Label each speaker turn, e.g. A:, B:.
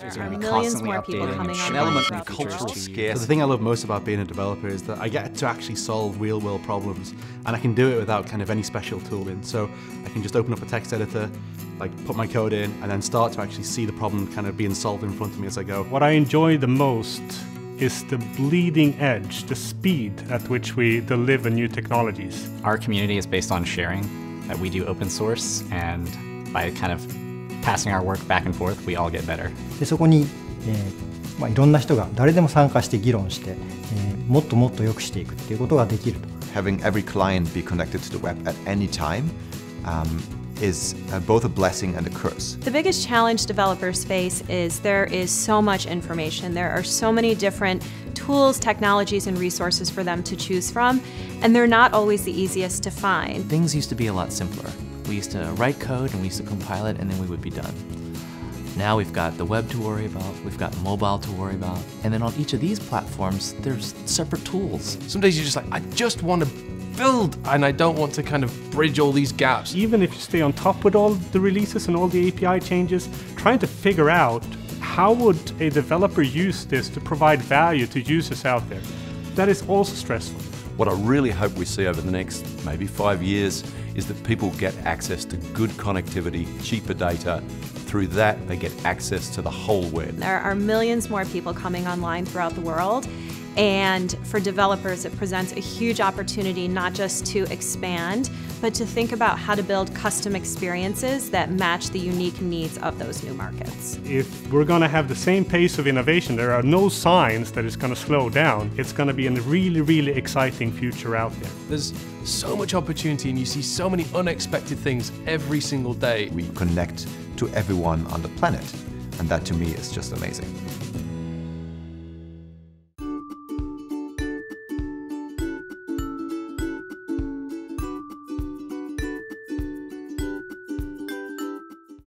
A: There are millions more people coming on.
B: An element of
A: throughout
B: cultural
A: world.
B: scarcity.
C: So the thing I love most about being a developer is that I get to actually solve real world problems and I can do it without kind of any special tooling. So I can just open up a text editor, like put my code in and then start to actually see the problem kind of being solved in front of me as I go.
D: What I enjoy the most is the bleeding edge, the speed at which we deliver new technologies.
E: Our community is based on sharing, that we do open source, and by kind of passing our work back and forth, we all get better.
F: でそこに、えーまあ、いろんな人が誰でも参加して議論して、えーもっともっと良くしていくっていうことができると。
G: having every client be connected to the web at any time um, is uh, both a blessing and a curse.
A: The biggest challenge developers face is there is so much information. There are so many different tools, technologies, and resources for them to choose from, and they're not always the easiest to find.
H: Things used to be a lot simpler. We used to write code and we used to compile it and then we would be done. Now we've got the web to worry about, we've got mobile to worry about, and then on each of these platforms, there's separate tools.
I: Some days you're just like, I just want to build and I don't want to kind of bridge all these gaps.
D: Even if you stay on top with all the releases and all the API changes, trying to figure out how would a developer use this to provide value to users out there. That is also stressful.
J: What I really hope we see over the next maybe five years is that people get access to good connectivity, cheaper data. Through that, they get access to the whole web.
A: There are millions more people coming online throughout the world. And for developers, it presents a huge opportunity not just to expand, but to think about how to build custom experiences that match the unique needs of those new markets.
D: If we're going to have the same pace of innovation, there are no signs that it's going to slow down. It's going to be a really, really exciting future out there.
I: There's so much opportunity and you see so many unexpected things every single day.
G: We connect to everyone on the planet, and that to me is just amazing.